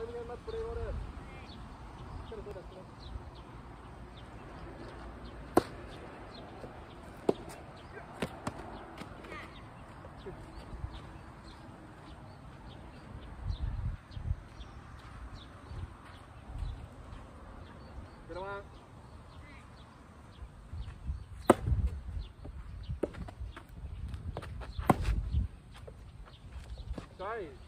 टाइमिंग मत पड़े और चलो चलो चलो guys.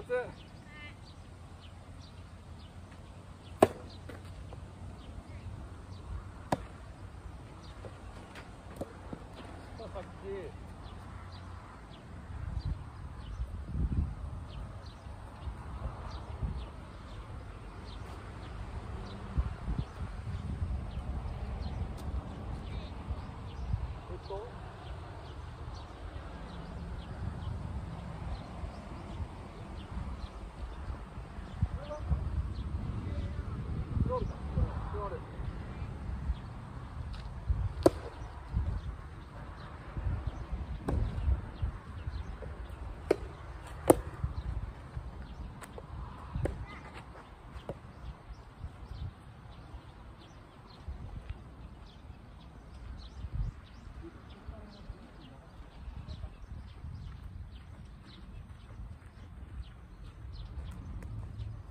松ツー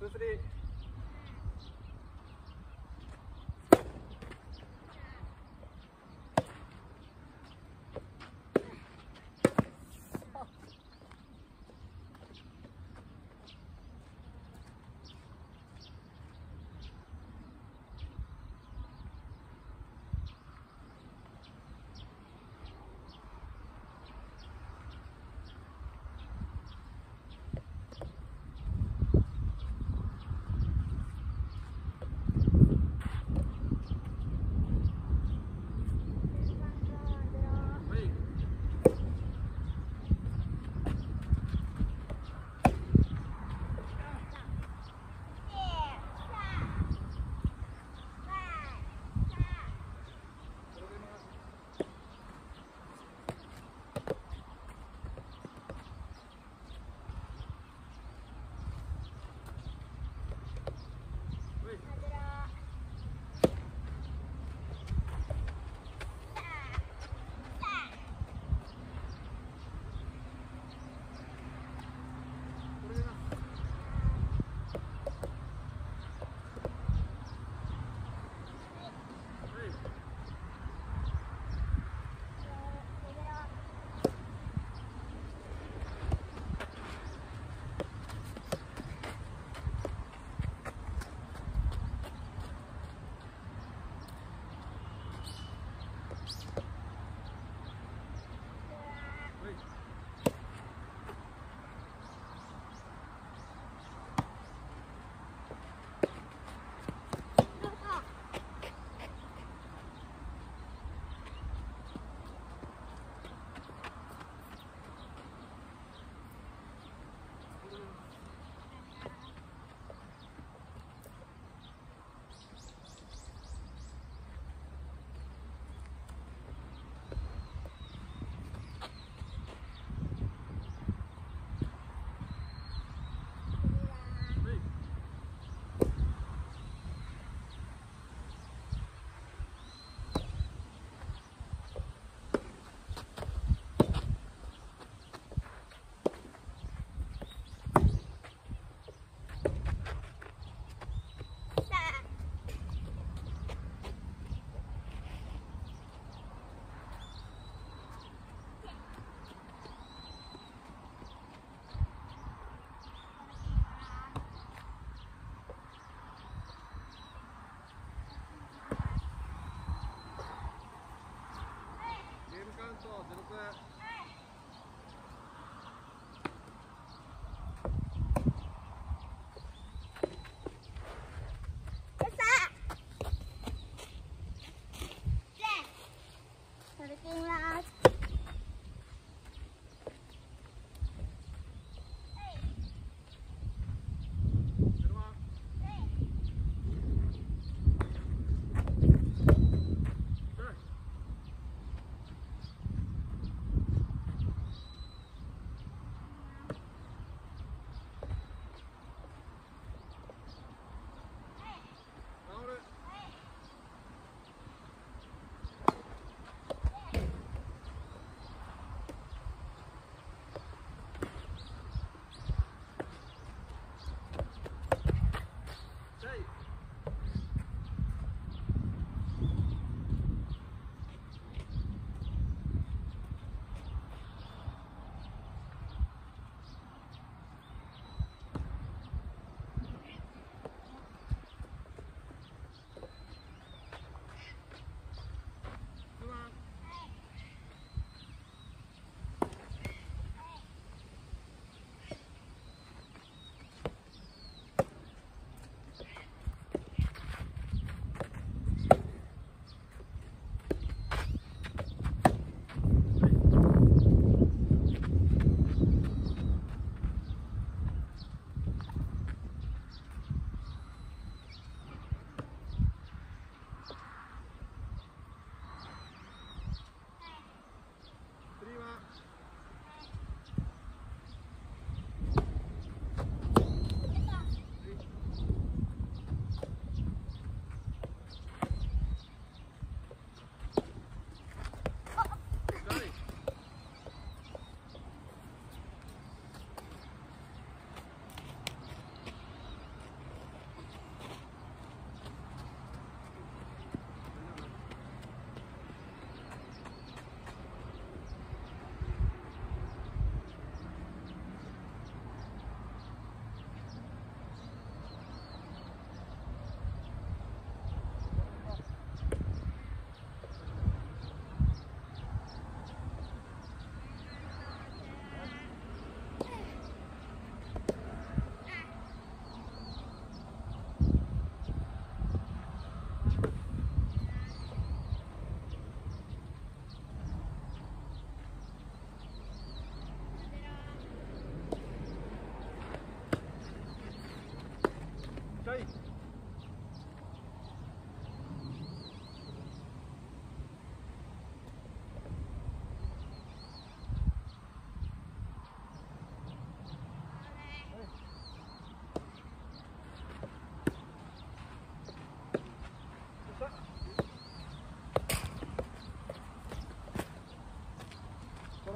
two. 106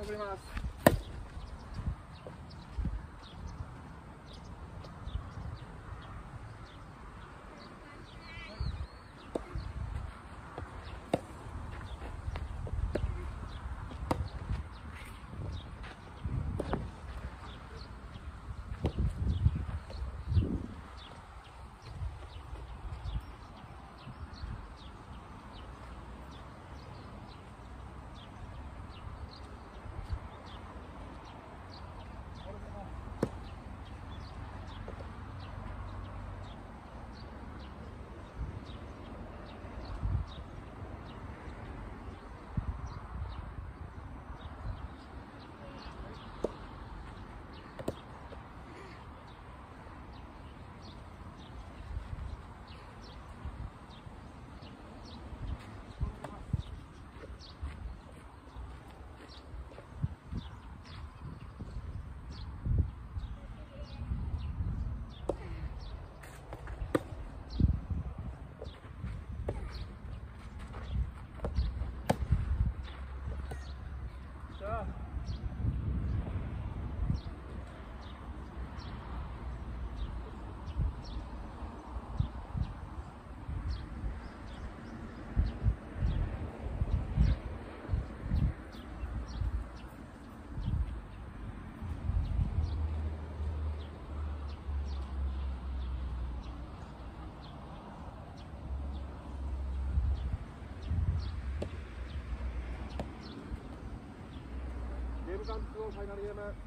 送ります。ルカンツのファイナルゲーム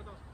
por todos.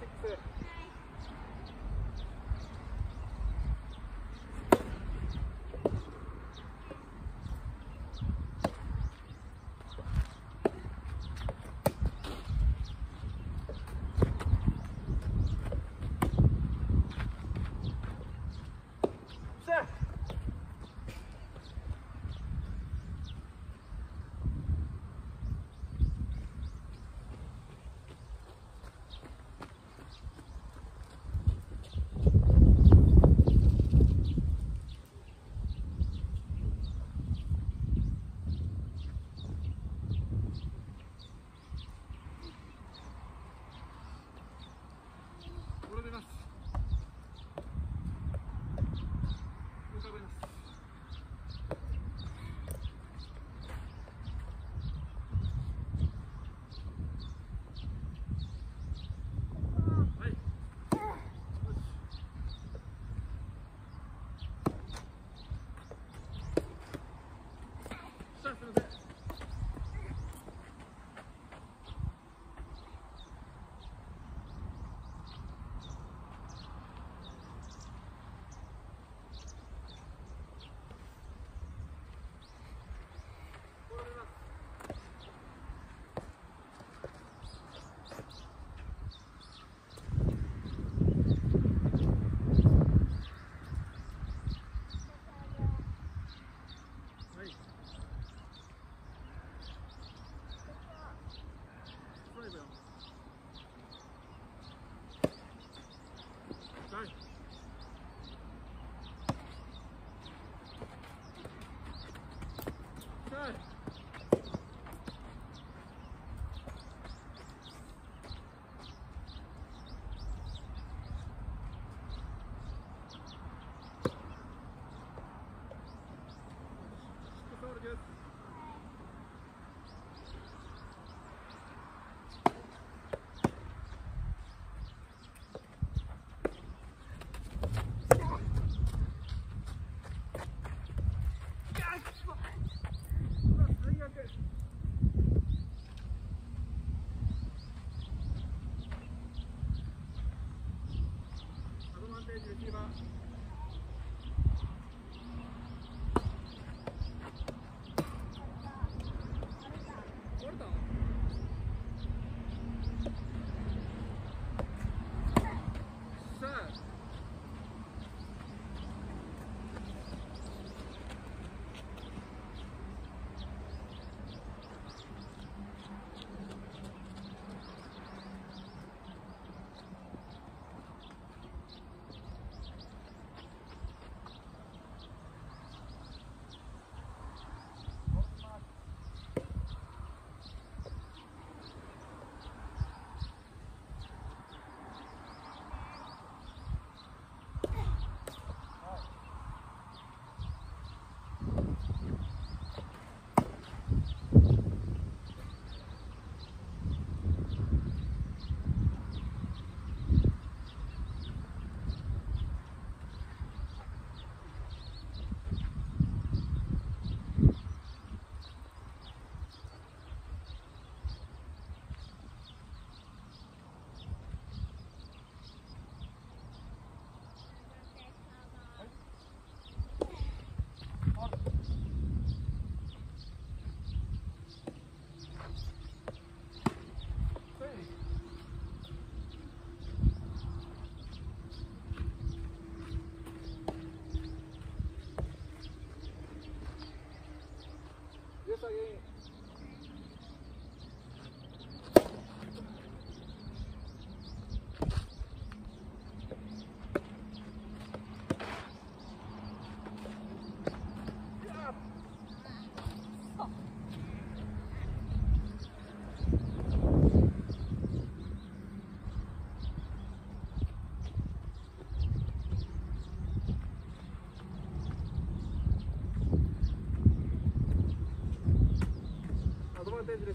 Six アドバン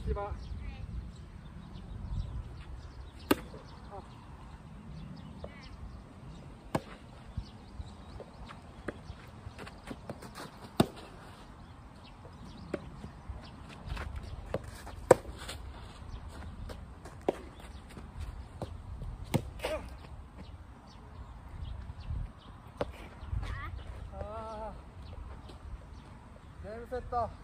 レシー。セット。